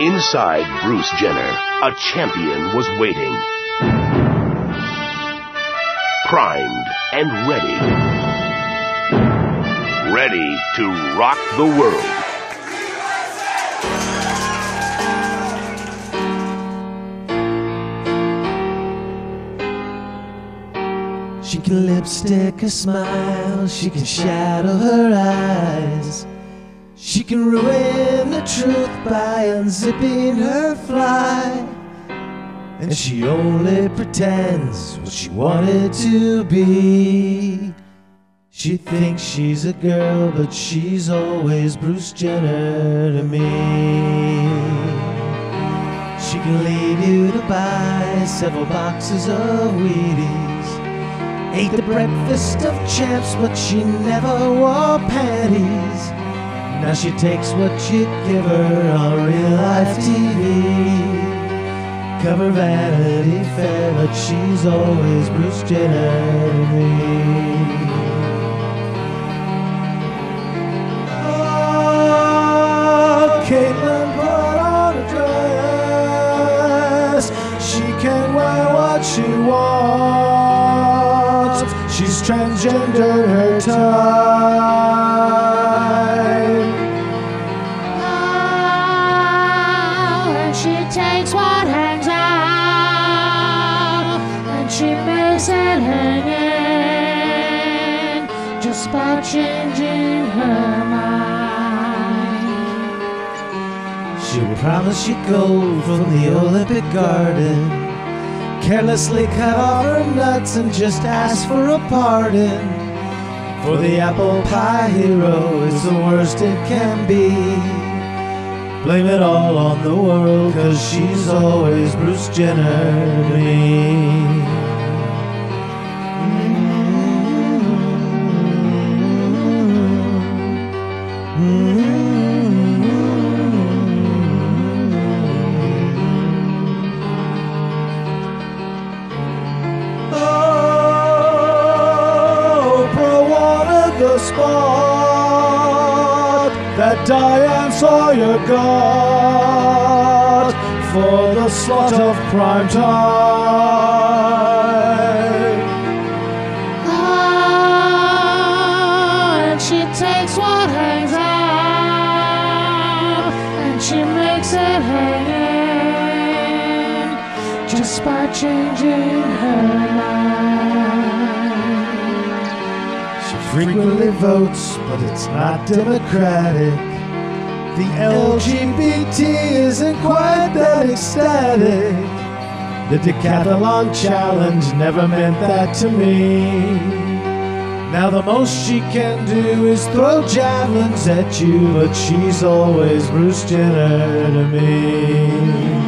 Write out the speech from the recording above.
Inside Bruce Jenner, a champion was waiting. Primed and ready. Ready to rock the world. She can lipstick a smile, she can shadow her eyes. She can ruin the truth by unzipping her fly. And she only pretends what she wanted to be. She thinks she's a girl, but she's always Bruce Jenner to me. She can lead you to buy several boxes of Wheaties. Ate the breakfast of champs, but she never wore panties. Now she takes what you give her on real life TV. Cover Vanity Fair, but she's always Bruce Jenner. Oh, Caitlyn put on a dress. She can wear what she wants. She's transgendered her time. Makes it hang in just by changing her mind. She will promise you gold from the Olympic garden. Carelessly cut off her nuts and just ask for a pardon. For the apple pie hero is the worst it can be. Blame it all on the world, cause she's always Bruce Jenner to me. Spot that Diane Sawyer got for the slot of prime time. And she takes what hangs out and she makes it hang in just by changing her mind. Frequently votes, but it's not democratic. The LGBT isn't quite that ecstatic. The decathlon challenge never meant that to me. Now the most she can do is throw javelins at you, but she's always Bruce Jenner to me.